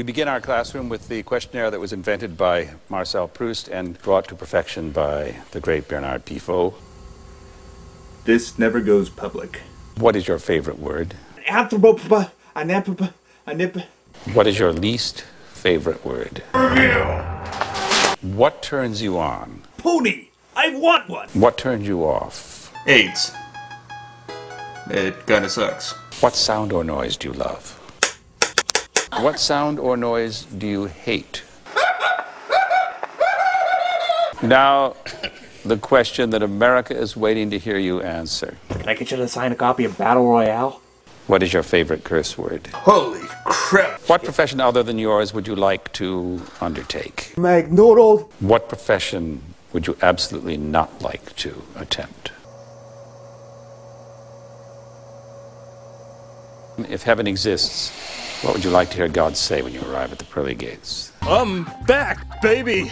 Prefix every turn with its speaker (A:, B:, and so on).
A: We begin our classroom with the questionnaire that was invented by Marcel Proust and brought to perfection by the great Bernard Pivot.
B: This never goes public.
A: What is your favorite word?
C: Anthropopa, anepopa, anip.
A: What is your least favorite word? Reveal. What turns you on?
C: Pony! I want one!
A: What turns you off?
D: AIDS. It kinda sucks.
A: What sound or noise do you love? What sound or noise do you hate? Now, the question that America is waiting to hear you answer.
C: Can I get you to sign a copy of Battle Royale?
A: What is your favorite curse word?
D: Holy crap!
A: What profession other than yours would you like to undertake?
C: McDonald!
A: What profession would you absolutely not like to attempt? If heaven exists, what would you like to hear God say when you arrive at the pearly gates?
E: I'm back, baby!